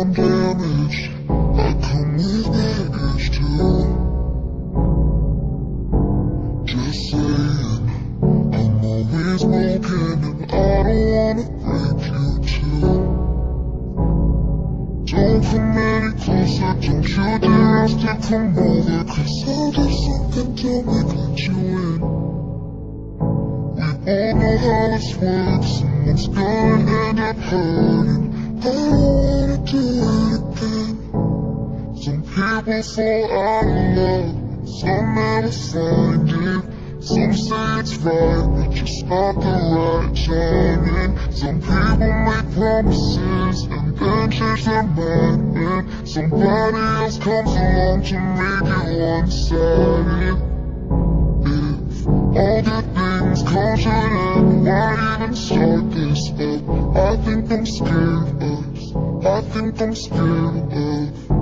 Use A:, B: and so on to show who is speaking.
A: I'm damaged, I come with baggage too. Just saying, I'm always broken and I don't wanna break you too. Don't come any closer, don't you dare ask to come over, cause I'll do something to make let you in. We all know how this works, and someone's gonna end up hurting. Some people fall out of love Some never find it some say it's right, but just not the right timing Some people make promises and then change their mind And somebody else comes along to make it one-sided all the things come to an end, why even start this up? I think I'm scared of I think I'm scared of